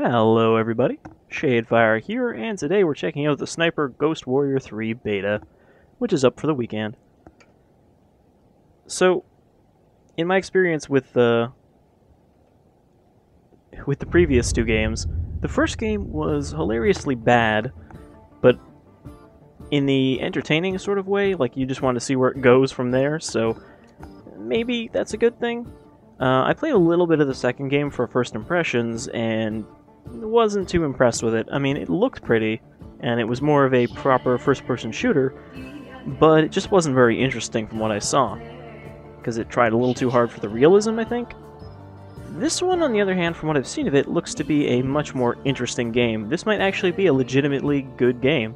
Hello everybody, Shadefyre here, and today we're checking out the Sniper Ghost Warrior 3 beta, which is up for the weekend. So, in my experience with the with the previous two games, the first game was hilariously bad, but in the entertaining sort of way, like you just want to see where it goes from there, so maybe that's a good thing. Uh, I played a little bit of the second game for first impressions, and wasn't too impressed with it. I mean, it looked pretty, and it was more of a proper first-person shooter, but it just wasn't very interesting from what I saw, because it tried a little too hard for the realism, I think. This one, on the other hand, from what I've seen of it, looks to be a much more interesting game. This might actually be a legitimately good game.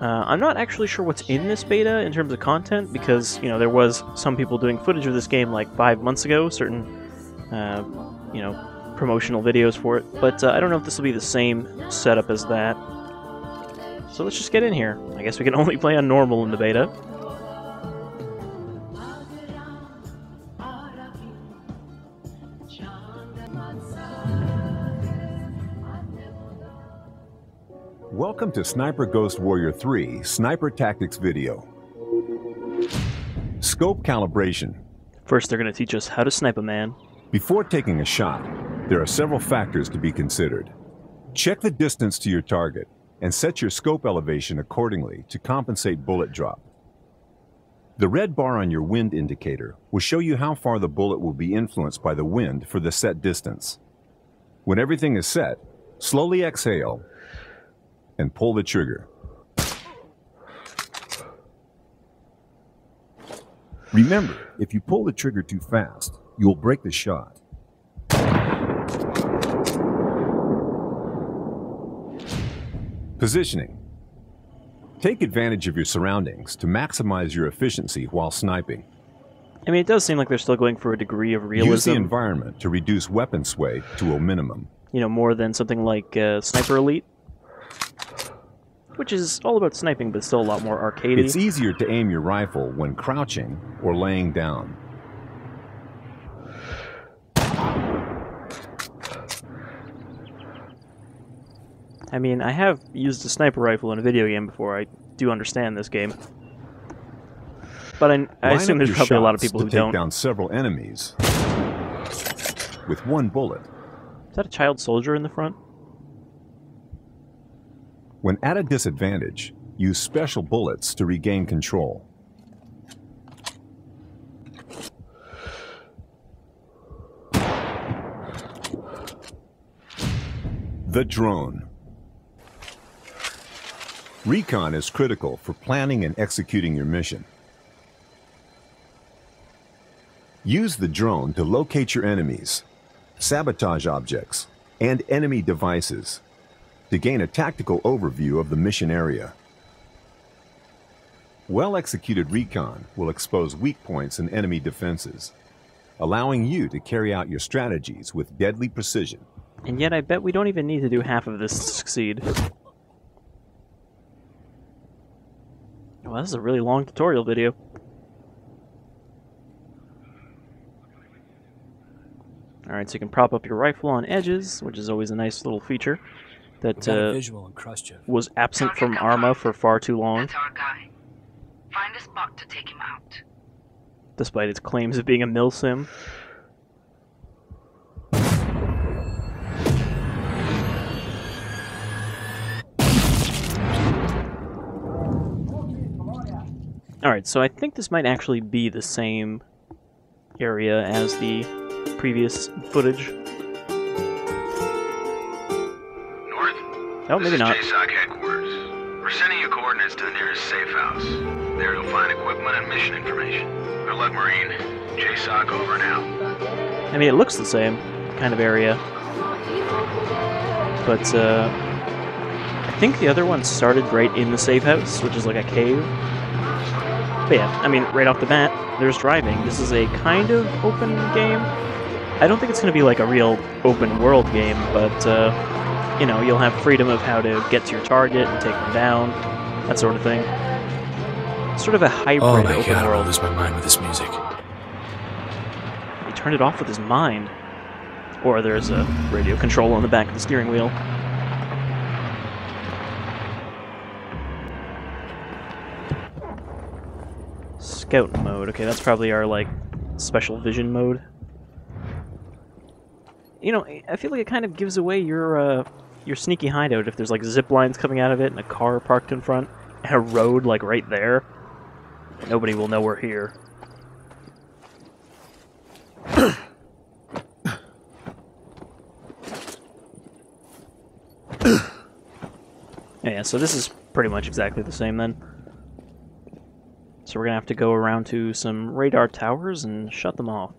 Uh, I'm not actually sure what's in this beta in terms of content because you know there was some people doing footage of this game like five months ago, certain uh, you know promotional videos for it, but uh, I don't know if this will be the same setup as that. So let's just get in here. I guess we can only play on normal in the beta. Welcome to Sniper Ghost Warrior 3 Sniper Tactics video. Scope calibration. First, they're going to teach us how to snipe a man. Before taking a shot, there are several factors to be considered. Check the distance to your target and set your scope elevation accordingly to compensate bullet drop. The red bar on your wind indicator will show you how far the bullet will be influenced by the wind for the set distance. When everything is set, slowly exhale and pull the trigger. Remember, if you pull the trigger too fast, you will break the shot. Positioning. Take advantage of your surroundings to maximize your efficiency while sniping. I mean, it does seem like they're still going for a degree of realism. Use the environment to reduce weapon sway to a minimum. you know, more than something like uh, Sniper Elite, which is all about sniping, but still a lot more arcadey. It's easier to aim your rifle when crouching or laying down. I mean, I have used a sniper rifle in a video game before. I do understand this game, but I, I assume there's probably a lot of people who take don't. down several enemies with one bullet. Is that a child soldier in the front? When at a disadvantage, use special bullets to regain control. The drone. Recon is critical for planning and executing your mission. Use the drone to locate your enemies, sabotage objects, and enemy devices to gain a tactical overview of the mission area. Well-executed recon will expose weak points in enemy defenses, allowing you to carry out your strategies with deadly precision. And yet, I bet we don't even need to do half of this to succeed. Well, this is a really long tutorial video. Alright, so you can prop up your rifle on edges, which is always a nice little feature that uh, visual on Khrushchev. was absent from Arma for far too long, That's our guy. Find a spot to take him out. despite its claims of being a milsim. Alright, so I think this might actually be the same area as the previous footage. North? Oh, maybe not. JSOC headquarters. We're sending you coordinates to the nearest safe house. There you'll find equipment and mission information. Good luck, Marine. JSOC over and out. I mean, it looks the same kind of area. But, uh, I think the other one started right in the safe house, which is like a cave. But yeah, I mean, right off the bat, there's driving. This is a kind of open game. I don't think it's going to be like a real open world game, but, uh, you know, you'll have freedom of how to get to your target and take them down, that sort of thing. Sort of a hybrid Oh my open god, I world. lose my mind with this music. He turned it off with his mind. Or there's a radio control on the back of the steering wheel. Scout mode. Okay, that's probably our, like, special vision mode. You know, I feel like it kind of gives away your, uh, your sneaky hideout if there's, like, zip lines coming out of it and a car parked in front and a road, like, right there. Nobody will know we're here. yeah, so this is pretty much exactly the same then. So we're gonna have to go around to some radar towers and shut them off.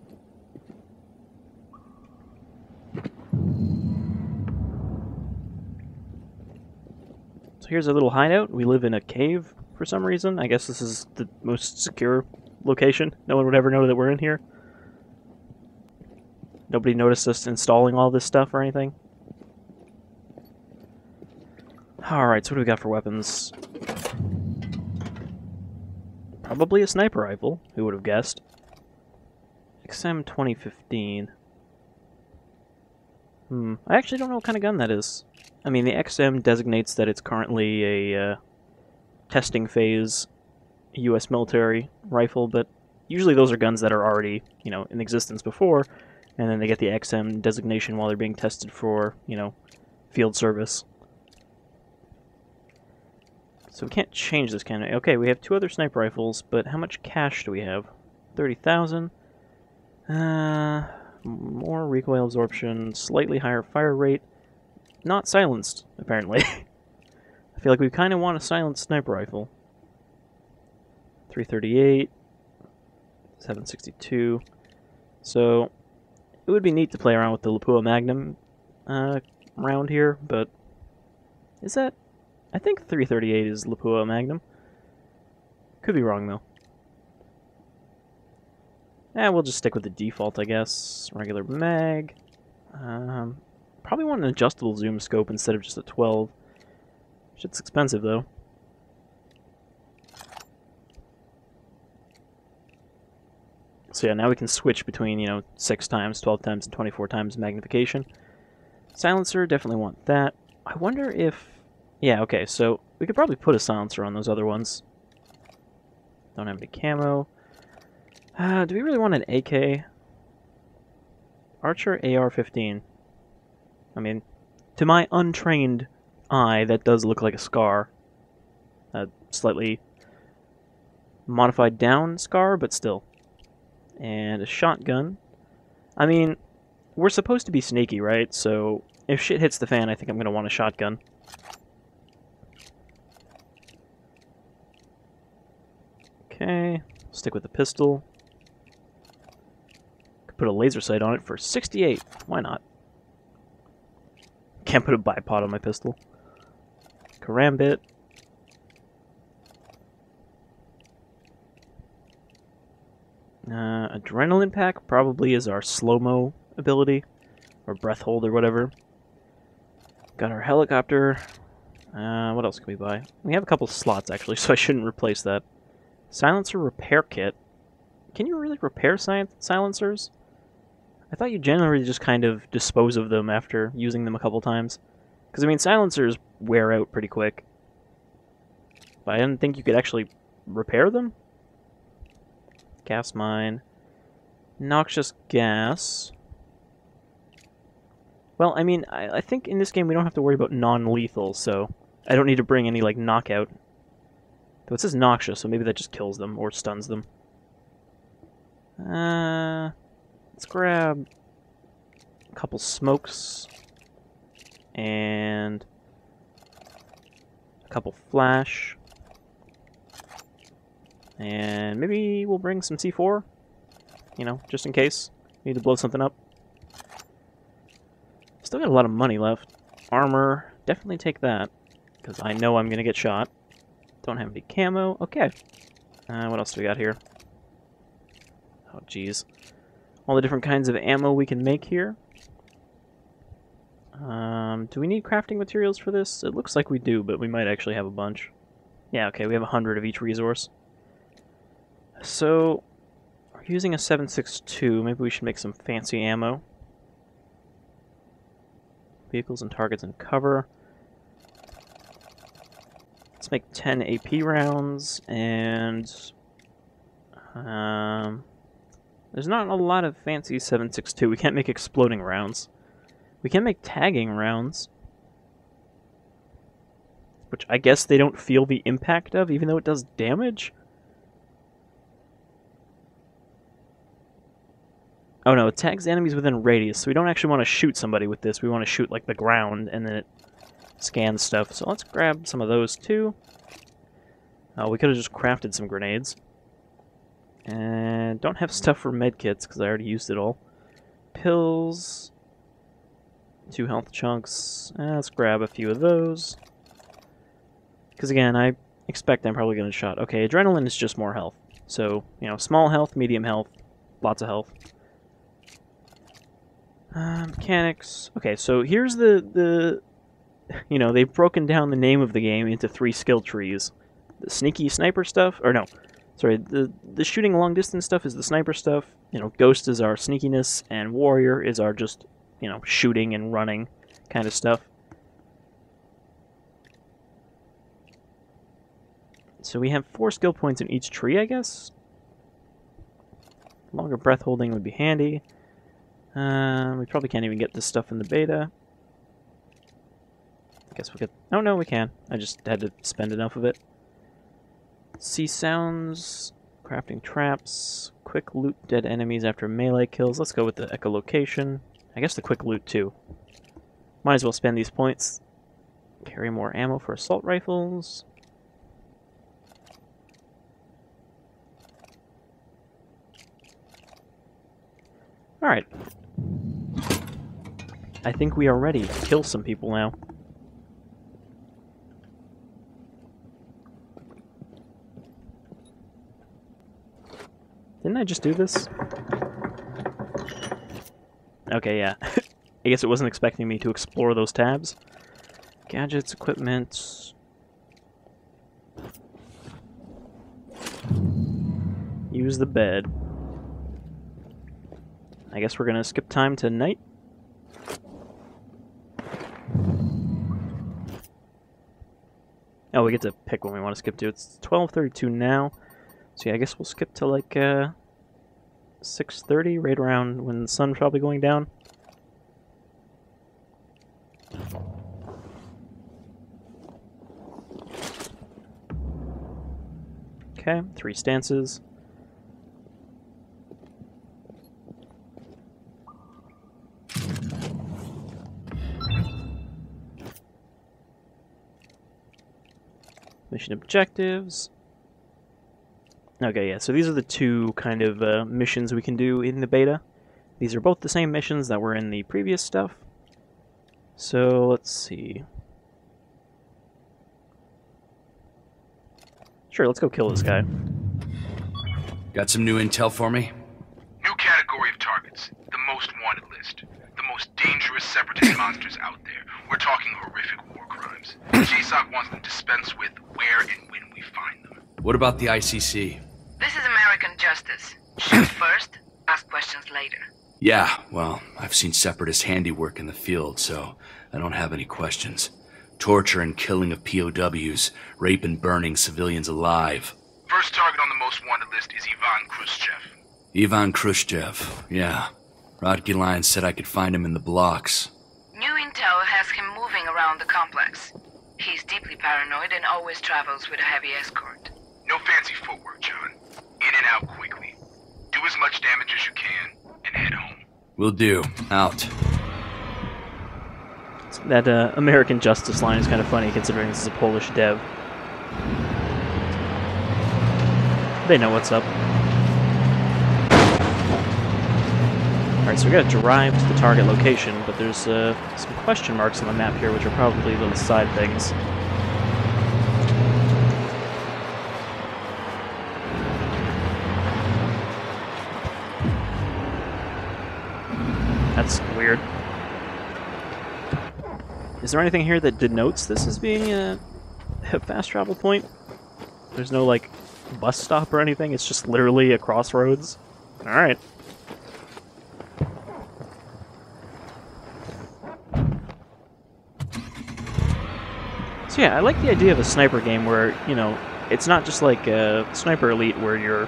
So here's a little hideout. We live in a cave for some reason. I guess this is the most secure location. No one would ever know that we're in here. Nobody noticed us installing all this stuff or anything. Alright, so what do we got for weapons? Probably a sniper rifle. Who would have guessed? XM 2015. Hmm. I actually don't know what kind of gun that is. I mean, the XM designates that it's currently a uh, testing phase U.S. military rifle, but usually those are guns that are already, you know, in existence before, and then they get the XM designation while they're being tested for, you know, field service. So we can't change this cannon. Okay, we have two other sniper rifles, but how much cash do we have? 30,000. Uh, more recoil absorption, slightly higher fire rate. Not silenced, apparently. I feel like we kind of want a silenced sniper rifle. 338, 762. So, it would be neat to play around with the Lapua Magnum uh, round here, but is that I think 338 is Lapua Magnum. Could be wrong, though. Eh, we'll just stick with the default, I guess. Regular mag. Um, probably want an adjustable zoom scope instead of just a 12. Shit's expensive, though. So yeah, now we can switch between, you know, 6 times, 12 times, and 24 times magnification. Silencer, definitely want that. I wonder if yeah, okay, so we could probably put a silencer on those other ones. Don't have any camo. Uh, do we really want an AK? Archer AR-15. I mean, to my untrained eye, that does look like a SCAR. A slightly modified down SCAR, but still. And a shotgun. I mean, we're supposed to be sneaky, right? So if shit hits the fan, I think I'm going to want a shotgun. Okay, stick with the pistol. Could put a laser sight on it for 68. Why not? Can't put a bipod on my pistol. Karambit. Uh, adrenaline pack probably is our slow-mo ability, or breath hold or whatever. Got our helicopter. Uh, what else can we buy? We have a couple slots actually, so I shouldn't replace that. Silencer repair kit. Can you really repair si silencers? I thought you generally just kind of dispose of them after using them a couple times. Because, I mean, silencers wear out pretty quick. But I didn't think you could actually repair them? Gas mine. Noxious gas. Well, I mean, I, I think in this game we don't have to worry about non-lethal, so I don't need to bring any, like, knockout Though it says noxious, so maybe that just kills them or stuns them. Uh, let's grab a couple smokes and a couple flash. And maybe we'll bring some C4, you know, just in case. We need to blow something up. Still got a lot of money left. Armor, definitely take that, because I know I'm going to get shot. Don't have any camo. Okay. Uh, what else do we got here? Oh, jeez. All the different kinds of ammo we can make here. Um, do we need crafting materials for this? It looks like we do, but we might actually have a bunch. Yeah, okay, we have a hundred of each resource. So, we're using a 7.62. Maybe we should make some fancy ammo. Vehicles and targets and cover. Make 10 AP rounds, and... Um, there's not a lot of fancy 7.62. We can't make exploding rounds. We can make tagging rounds. Which I guess they don't feel the impact of, even though it does damage? Oh no, it tags enemies within radius, so we don't actually want to shoot somebody with this. We want to shoot, like, the ground, and then it scans stuff. So let's grab some of those, too. Uh, we could have just crafted some grenades. And don't have stuff for medkits, because I already used it all. Pills. Two health chunks. Uh, let's grab a few of those. Because again, I expect I'm probably going to shot. Okay, adrenaline is just more health. So, you know, small health, medium health, lots of health. Uh, mechanics. Okay, so here's the, the... You know, they've broken down the name of the game into three skill trees. The sneaky sniper stuff, or no, sorry, the, the shooting long distance stuff is the sniper stuff. You know, Ghost is our sneakiness, and Warrior is our just, you know, shooting and running kind of stuff. So we have four skill points in each tree, I guess? Longer breath holding would be handy. Uh, we probably can't even get this stuff in the beta. Guess we could... Oh, no, we can. I just had to spend enough of it. See sounds, crafting traps, quick loot dead enemies after melee kills. Let's go with the echolocation. I guess the quick loot, too. Might as well spend these points. Carry more ammo for assault rifles. Alright. I think we are ready to kill some people now. Didn't I just do this? Okay, yeah. I guess it wasn't expecting me to explore those tabs. Gadgets, equipment... Use the bed. I guess we're gonna skip time to night. Oh, we get to pick when we want to skip to. It's 12.32 now. So yeah, I guess we'll skip to like uh, 6.30, right around when the sun's probably going down. Okay, three stances. Mission objectives. Okay, yeah, so these are the two kind of uh, missions we can do in the beta. These are both the same missions that were in the previous stuff. So, let's see. Sure, let's go kill this guy. Got some new intel for me? New category of targets. The most wanted list. The most dangerous separatist monsters out there. We're talking horrific war crimes. JSOC wants them dispensed with where and when we find them. What about the ICC? This is American justice. Shoot first, ask questions later. Yeah, well, I've seen separatist handiwork in the field, so I don't have any questions. Torture and killing of POWs, rape and burning civilians alive. First target on the most wanted list is Ivan Khrushchev. Ivan Khrushchev, yeah. Rodkey Lyons said I could find him in the blocks. New intel has him moving around the complex. He's deeply paranoid and always travels with a heavy escort. No fancy footwork, John. In and out quickly. Do as much damage as you can, and head home. Will do. Out. That uh, American Justice line is kind of funny considering this is a Polish dev. They know what's up. Alright, so we gotta drive to the target location, but there's uh, some question marks on the map here, which are probably little side things. That's weird. Is there anything here that denotes this as being a, a fast travel point? There's no, like, bus stop or anything? It's just literally a crossroads? Alright. So yeah, I like the idea of a sniper game where, you know, it's not just like uh, Sniper Elite where you're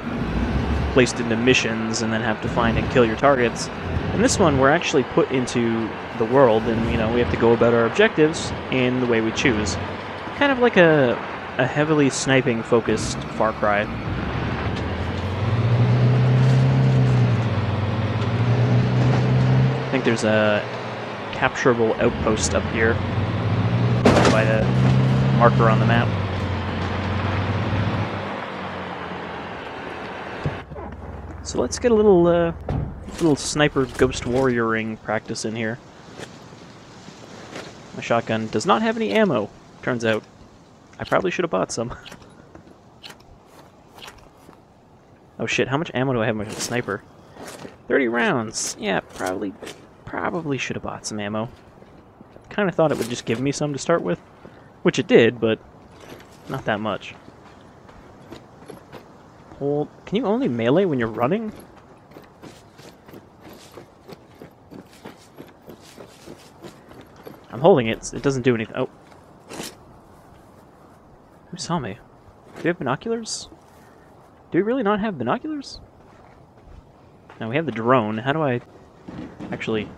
placed into missions and then have to find and kill your targets. This one, we're actually put into the world and, you know, we have to go about our objectives in the way we choose. Kind of like a, a heavily sniping focused Far Cry. I think there's a capturable outpost up here by the marker on the map. So let's get a little, uh, little sniper ghost warrioring practice in here. My shotgun does not have any ammo, turns out. I probably should have bought some. oh shit, how much ammo do I have in my sniper? 30 rounds. Yeah, probably probably should have bought some ammo. Kind of thought it would just give me some to start with, which it did, but not that much. Hold. Can you only melee when you're running? Holding it. It doesn't do anything. Oh. Who saw me? Do we have binoculars? Do we really not have binoculars? Now we have the drone. How do I actually...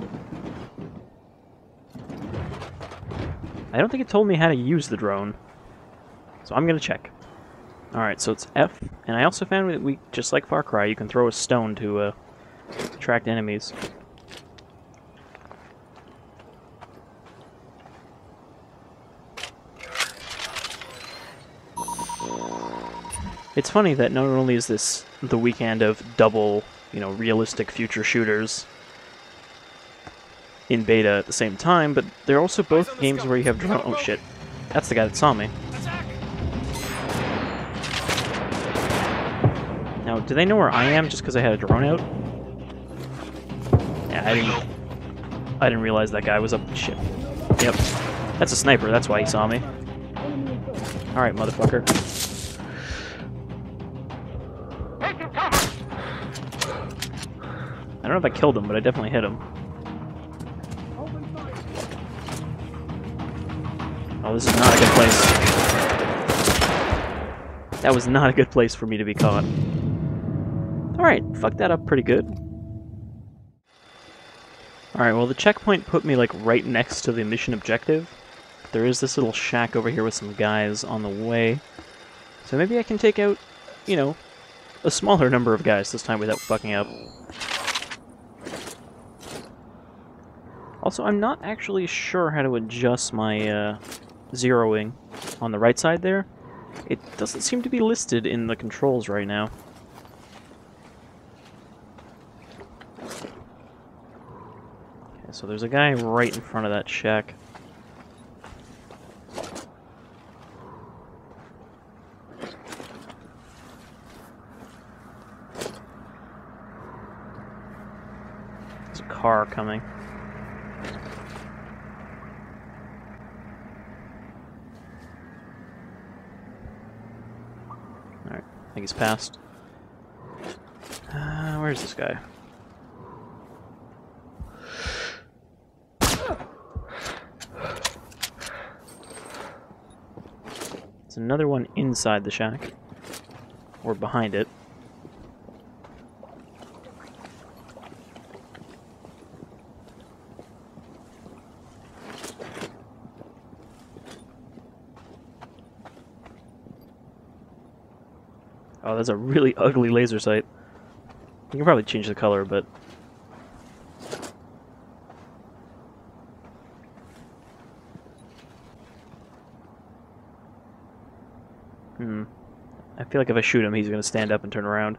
I don't think it told me how to use the drone. So I'm going to check. Alright, so it's F, and I also found that we, just like Far Cry, you can throw a stone to uh, attract enemies. It's funny that not only is this the weekend of double, you know, realistic future shooters in beta at the same time, but they're also both games where you have drone- oh shit. That's the guy that saw me. Now, do they know where I am just because I had a drone out? Yeah, I didn't... I didn't realize that guy was up... Shit. Yep. That's a sniper, that's why he saw me. Alright, motherfucker. Don't know if I killed him, but I definitely hit him. Oh, this is not a good place. That was not a good place for me to be caught. Alright, fucked that up pretty good. Alright, well the checkpoint put me like right next to the mission objective. There is this little shack over here with some guys on the way. So maybe I can take out, you know, a smaller number of guys this time without fucking up. Also, I'm not actually sure how to adjust my uh, zeroing on the right side there. It doesn't seem to be listed in the controls right now. Okay, so there's a guy right in front of that shack. There's a car coming. Alright, I think he's passed. Uh, where's this guy? There's another one inside the shack. Or behind it. That's a really ugly laser sight. You can probably change the color, but... Hmm. I feel like if I shoot him, he's gonna stand up and turn around.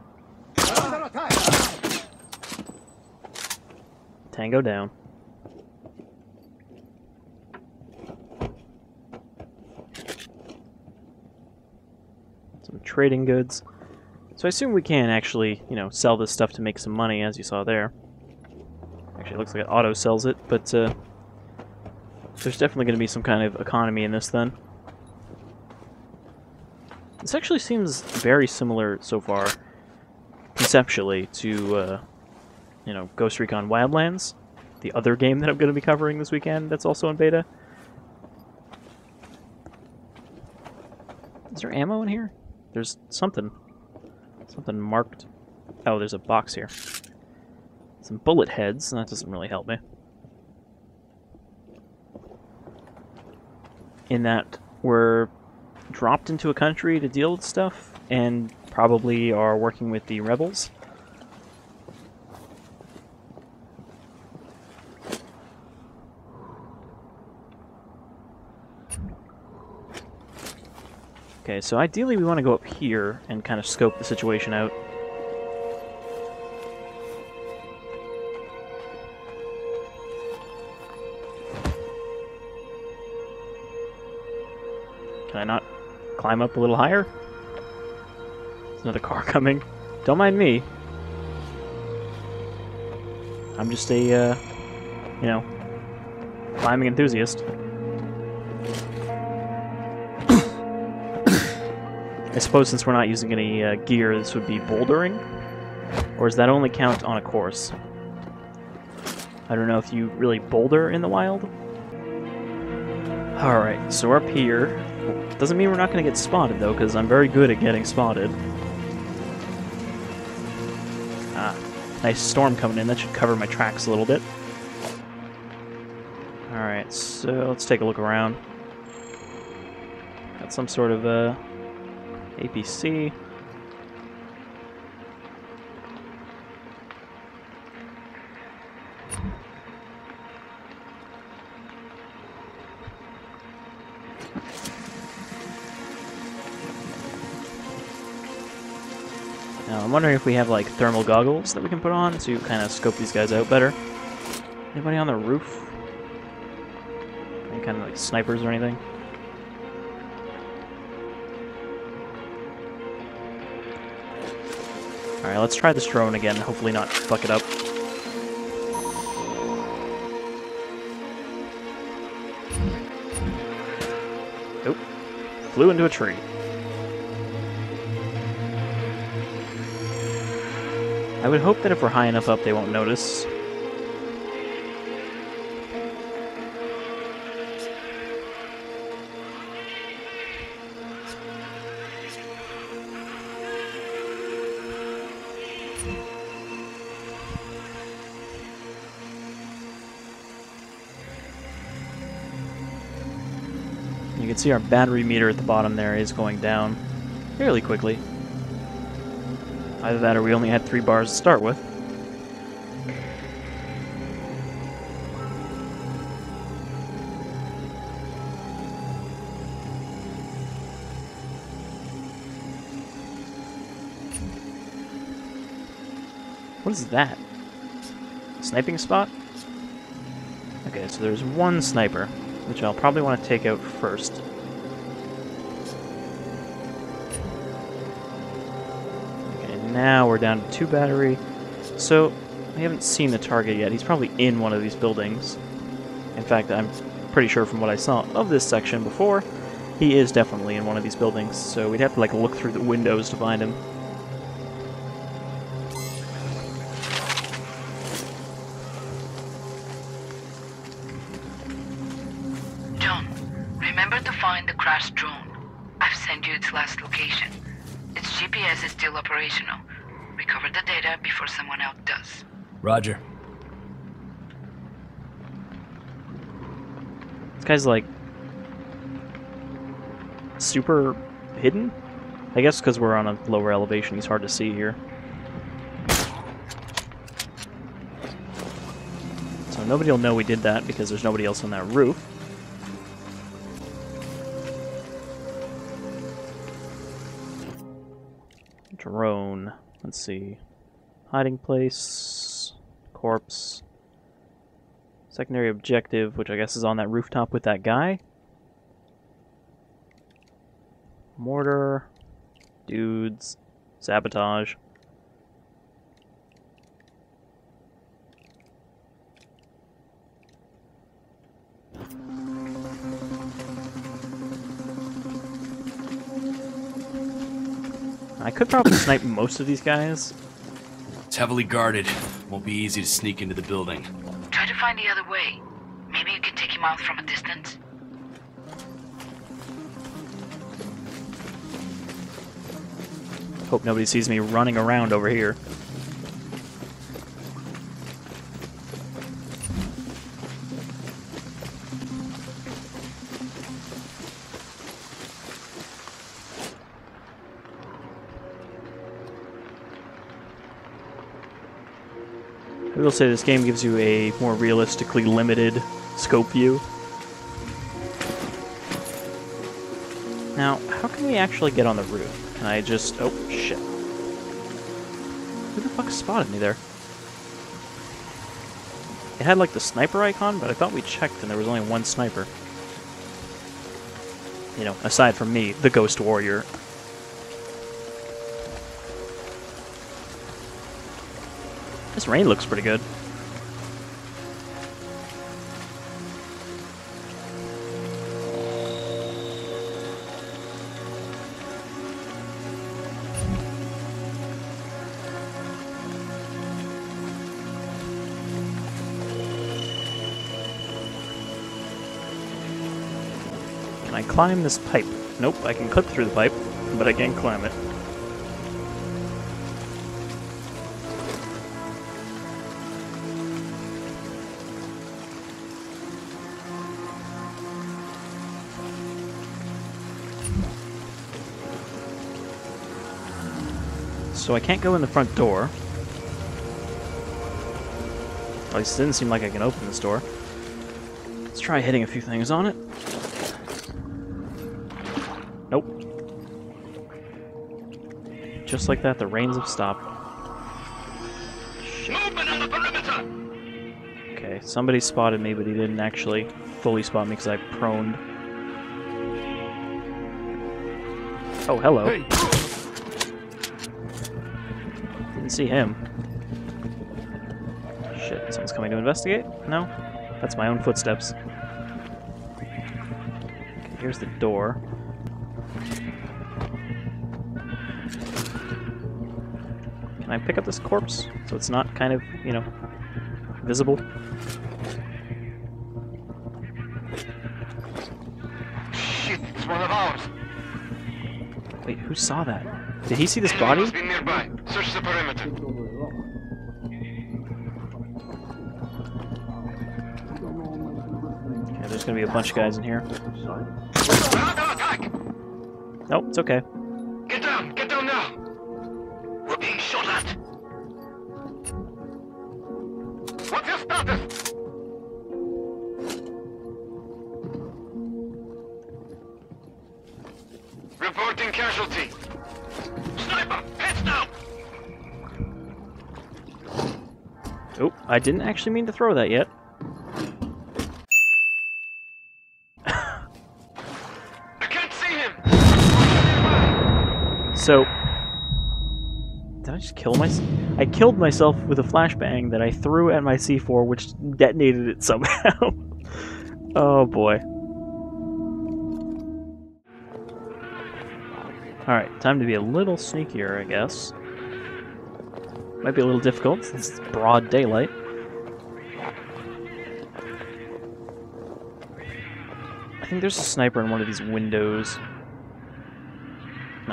Tango down. Some trading goods. So I assume we can actually, you know, sell this stuff to make some money, as you saw there. Actually, it looks like it auto sells it, but uh, there's definitely going to be some kind of economy in this then. This actually seems very similar so far, conceptually, to, uh, you know, Ghost Recon Wildlands, the other game that I'm going to be covering this weekend that's also in beta. Is there ammo in here? There's something. Something marked. Oh, there's a box here. Some bullet heads. That doesn't really help me. In that we're dropped into a country to deal with stuff, and probably are working with the rebels. Okay, so ideally we want to go up here and kind of scope the situation out. Can I not climb up a little higher? There's another car coming. Don't mind me. I'm just a, uh, you know, climbing enthusiast. I suppose since we're not using any uh, gear, this would be bouldering? Or does that only count on a course? I don't know if you really boulder in the wild. Alright, so we're up here. Doesn't mean we're not going to get spotted, though, because I'm very good at getting spotted. Ah, nice storm coming in. That should cover my tracks a little bit. Alright, so let's take a look around. Got some sort of, uh, APC. Now, I'm wondering if we have like thermal goggles that we can put on to kind of scope these guys out better. Anybody on the roof? Any kind of like snipers or anything? Alright, let's try this drone again, hopefully not fuck it up. Nope. Flew into a tree. I would hope that if we're high enough up, they won't notice. Can see our battery meter at the bottom there is going down fairly quickly. Either that or we only had three bars to start with. What is that? Sniping spot? Okay, so there's one sniper, which I'll probably want to take out first. Okay, now we're down to two battery. So, we haven't seen the target yet. He's probably in one of these buildings. In fact, I'm pretty sure from what I saw of this section before, he is definitely in one of these buildings. So we'd have to like look through the windows to find him. Operational. Recover the data before someone else does. Roger. This guy's like super hidden. I guess because we're on a lower elevation, he's hard to see here. So nobody will know we did that because there's nobody else on that roof. Let's see. Hiding place. Corpse. Secondary objective, which I guess is on that rooftop with that guy. Mortar. Dudes. Sabotage. I could probably snipe most of these guys. It's heavily guarded. Won't be easy to sneak into the building. Try to find the other way. Maybe you can take him out from a distance. Hope nobody sees me running around over here. Will say this game gives you a more realistically limited scope view. Now, how can we actually get on the roof? Can I just... Oh, shit. Who the fuck spotted me there? It had, like, the sniper icon, but I thought we checked and there was only one sniper. You know, aside from me, the Ghost Warrior. This rain looks pretty good. Can I climb this pipe? Nope, I can clip through the pipe, but I can't climb it. So I can't go in the front door. At least it didn't seem like I can open this door. Let's try hitting a few things on it. Nope. Just like that, the rains have stopped. Shit. On the perimeter! Okay, somebody spotted me, but he didn't actually fully spot me because I proned. Oh, hello. Didn't see him. Shit, someone's coming to investigate? No? That's my own footsteps. Okay, here's the door. Can I pick up this corpse so it's not kind of, you know, visible? Shit, it's one of ours. Wait, who saw that? Did he see this body? Gonna be a bunch of guys in here. Nope, it's okay. Get down! Get down now! We're being shot at! What's your status? Reporting casualty. Sniper! Heads down! Oh, I didn't actually mean to throw that yet. So, did I just kill myself? I killed myself with a flashbang that I threw at my C4, which detonated it somehow. oh boy. Alright, time to be a little sneakier, I guess. Might be a little difficult since it's broad daylight. I think there's a sniper in one of these windows.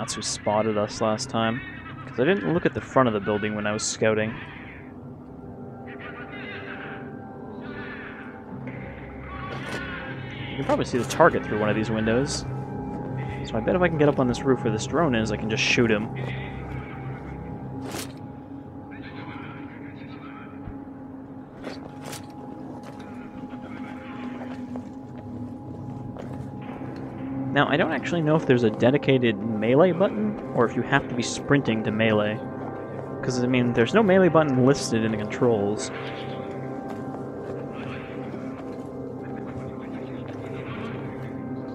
Natsu spotted us last time. Because I didn't look at the front of the building when I was scouting. You can probably see the target through one of these windows. So I bet if I can get up on this roof where this drone is, I can just shoot him. Now, I don't actually know if there's a dedicated melee button, or if you have to be sprinting to melee. Because, I mean, there's no melee button listed in the controls.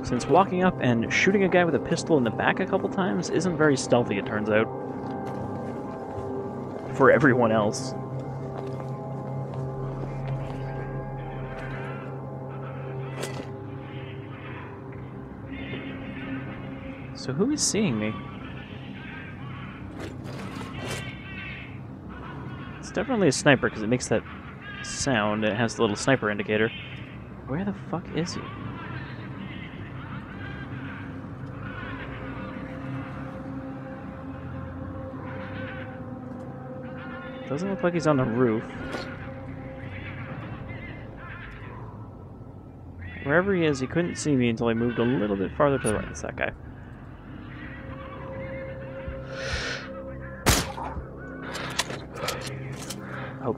Since walking up and shooting a guy with a pistol in the back a couple times isn't very stealthy, it turns out. For everyone else. So who is seeing me? It's definitely a sniper because it makes that sound it has the little sniper indicator. Where the fuck is he? Doesn't look like he's on the roof. Wherever he is, he couldn't see me until I moved a little bit farther to the right. It's that guy.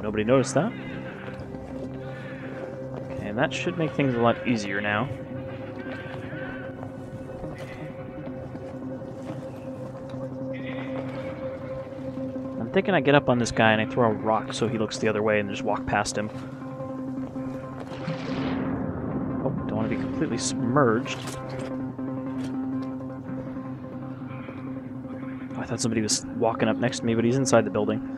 Nobody noticed that. And that should make things a lot easier now. I'm thinking I get up on this guy and I throw a rock so he looks the other way and just walk past him. Oh, don't want to be completely submerged. Oh, I thought somebody was walking up next to me, but he's inside the building.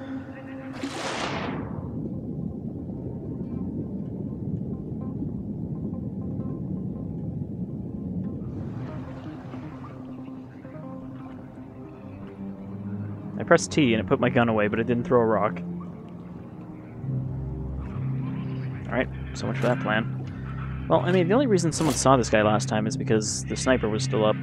Pressed T and it put my gun away, but it didn't throw a rock. Alright, so much for that plan. Well, I mean, the only reason someone saw this guy last time is because the sniper was still up.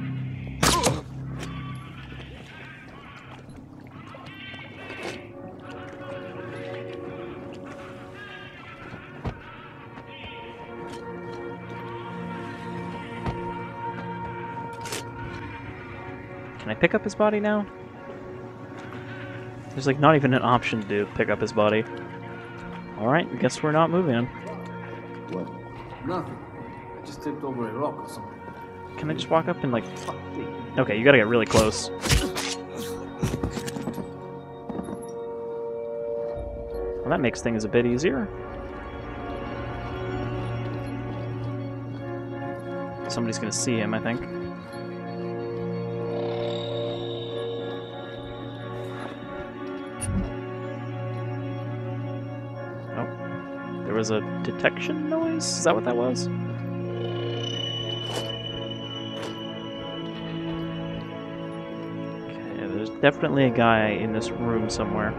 Can I pick up his body now? There's like not even an option to pick up his body. Alright, guess we're not moving him. What? Nothing. I just tipped over a rock or something. Can I just walk up and like... Okay, you gotta get really close. Well, that makes things a bit easier. Somebody's gonna see him, I think. Was a detection noise? Is that what that was? Okay, there's definitely a guy in this room somewhere.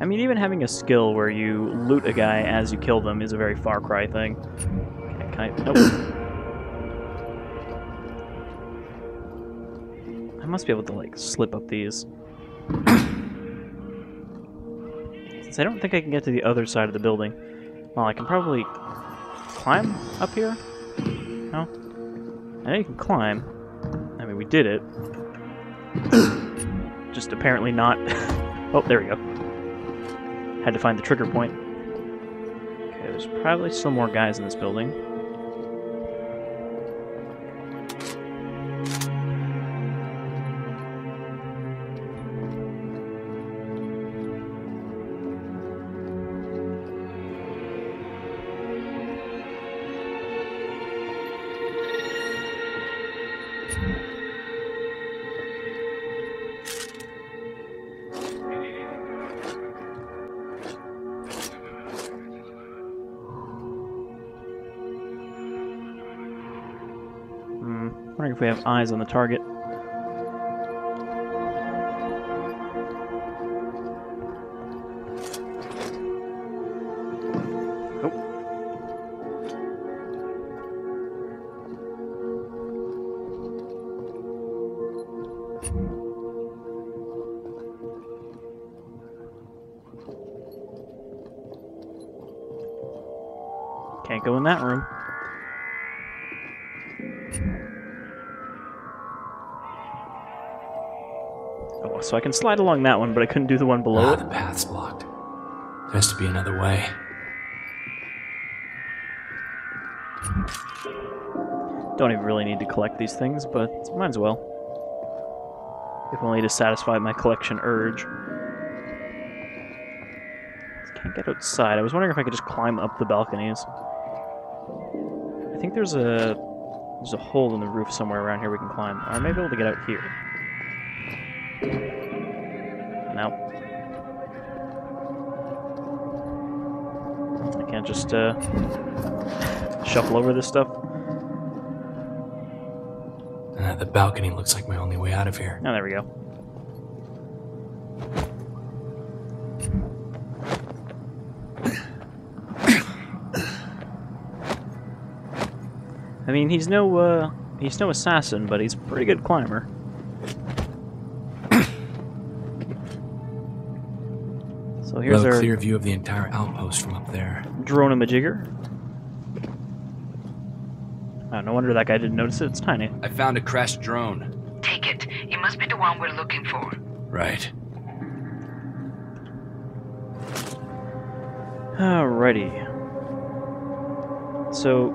I mean, even having a skill where you loot a guy as you kill them is a very Far Cry thing. Nope. I must be able to like slip up these. Since I don't think I can get to the other side of the building. Well, I can probably climb up here. No, I know you can climb. I mean, we did it. Just apparently not. oh, there we go. Had to find the trigger point. Okay, there's probably still more guys in this building. Eyes on the target. So I can slide along that one, but I couldn't do the one below Ah, it. the path's blocked. There has to be another way. Don't even really need to collect these things, but might as well. If only to satisfy my collection urge. Can't get outside. I was wondering if I could just climb up the balconies. I think there's a there's a hole in the roof somewhere around here we can climb. I may be able to get out here. Now I can't just uh, shuffle over this stuff. Uh, the balcony looks like my only way out of here. Oh, there we go. I mean, he's no uh, he's no assassin, but he's a pretty good climber. Here's Well, our clear view of the entire outpost from up there. drone a majigger. Oh, no wonder that guy didn't notice it. It's tiny. I found a crashed drone. Take it. It must be the one we're looking for. Right. Alrighty. So,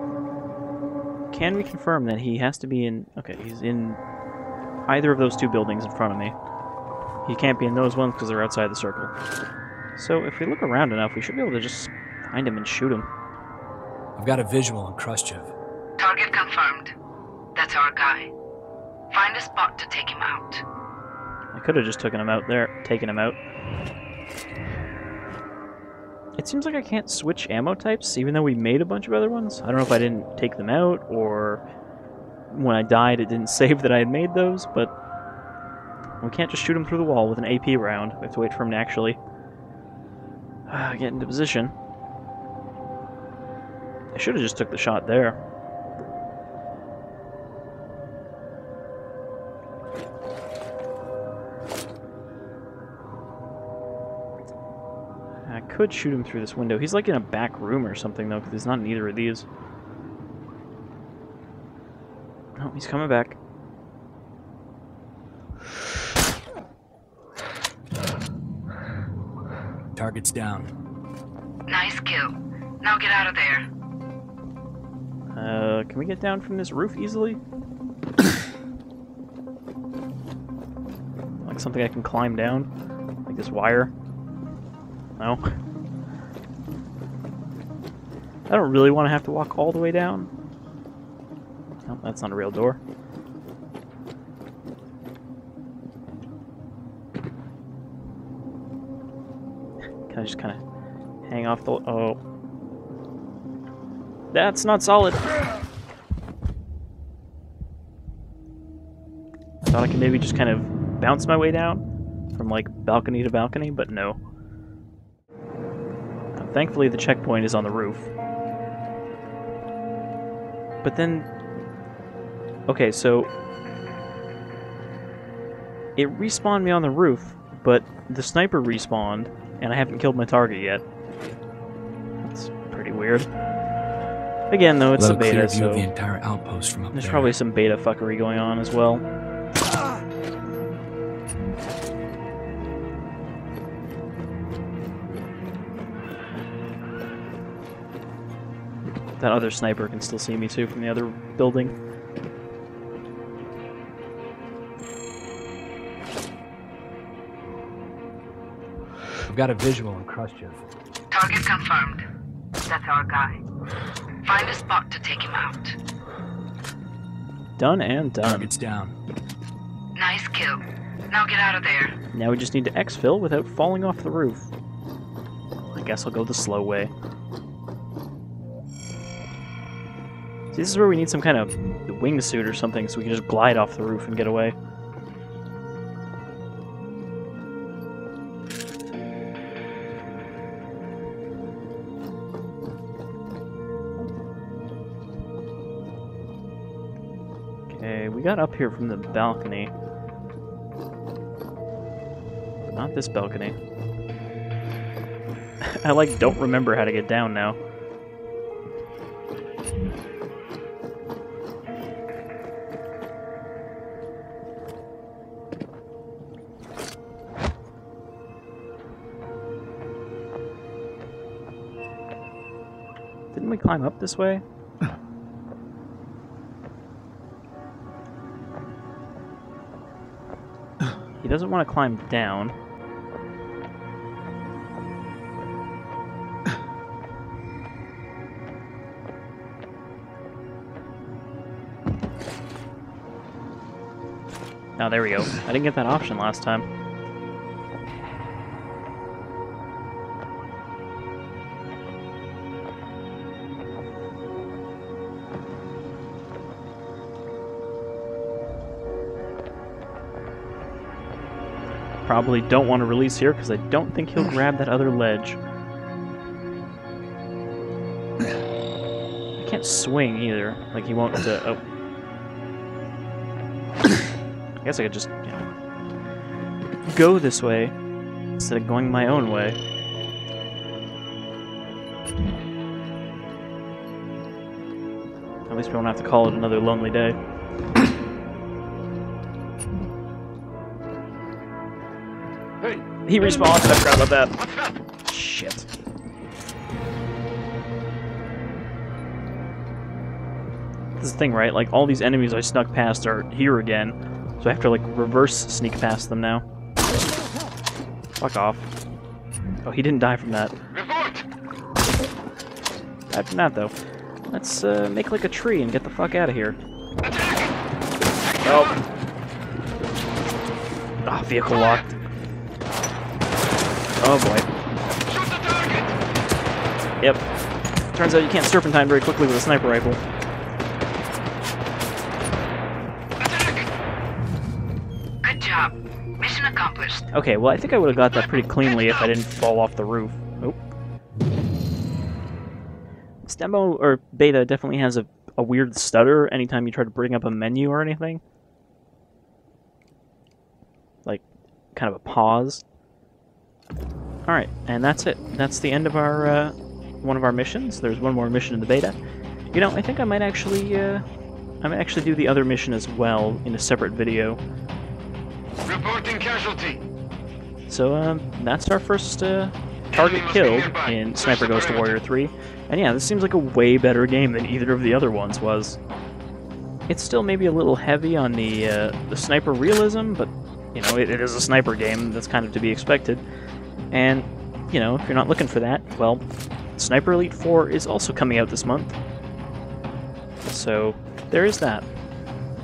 can we confirm that he has to be in... Okay, he's in either of those two buildings in front of me. He can't be in those ones because they're outside the circle. So, if we look around enough, we should be able to just find him and shoot him. I've got a visual on Khrushchev. Target confirmed. That's our guy. Find a spot to take him out. I could have just taken him out there, taken him out. It seems like I can't switch ammo types, even though we made a bunch of other ones. I don't know if I didn't take them out, or when I died it didn't save that I had made those, but we can't just shoot him through the wall with an AP round. We have to wait for him to actually uh, get into position. I should have just took the shot there. I could shoot him through this window. He's like in a back room or something, though, because he's not in either of these. Oh, he's coming back. Target's down. Nice kill. Now get out of there. Uh, can we get down from this roof easily? like something I can climb down? Like this wire? No? I don't really want to have to walk all the way down. No, that's not a real door. Just kind of hang off the... Oh. That's not solid. Thought I could maybe just kind of bounce my way down from like balcony to balcony, but no. Uh, thankfully, the checkpoint is on the roof. But then, okay, so it respawned me on the roof, but the sniper respawned, and I haven't killed my target yet. That's pretty weird. Again, though, it's a beta, so the entire outpost from up there's there. probably some beta fuckery going on as well. That other sniper can still see me too from the other building. Got a visual on Khrushchev. Target confirmed. That's our guy. Find a spot to take him out. Done and done. Target's down. Nice kill. Now get out of there. Now we just need to exfil without falling off the roof. I guess I'll go the slow way. See, this is where we need some kind of wingsuit or something so we can just glide off the roof and get away. Got up here from the balcony. Not this balcony. I like don't remember how to get down now. Didn't we climb up this way? He doesn't want to climb down. Oh, there we go. I didn't get that option last time. Probably don't want to release here because I don't think he'll grab that other ledge. I can't swing either. Like he won't. Uh, oh. I guess I could just you know, go this way instead of going my own way. At least we won't have to call it another lonely day. He respawned. I forgot about that. Shit. This is the thing, right? Like, all these enemies I snuck past are here again. So I have to, like, reverse sneak past them now. Fuck off. Oh, he didn't die from that. report! Died from that, though. Let's, uh, make, like, a tree and get the fuck out of here. Oh. Ah, vehicle locked. Oh, boy. Shoot the target! Yep. Turns out you can't serpentine very quickly with a sniper rifle. Good job. Mission accomplished. Okay, well, I think I would have got that pretty cleanly if I didn't fall off the roof. This demo, or beta, definitely has a, a weird stutter anytime you try to bring up a menu or anything. Like, kind of a pause. Alright, and that's it. That's the end of our, uh, one of our missions. There's one more mission in the beta. You know, I think I might actually, uh, I might actually do the other mission as well in a separate video. Reporting casualty. So um, that's our first uh, target kill in Sniper Ghost Warrior 3. And yeah, this seems like a way better game than either of the other ones was. It's still maybe a little heavy on the uh, the sniper realism, but you know it, it is a sniper game. That's kind of to be expected. And you know if you're not looking for that, well, Sniper Elite 4 is also coming out this month. So there is that.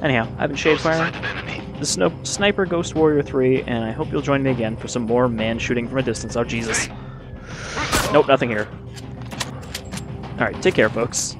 Anyhow, I've been Shadefyre the Sno- Sniper Ghost Warrior 3, and I hope you'll join me again for some more man shooting from a distance. Oh, Jesus. Nope, nothing here. Alright, take care, folks.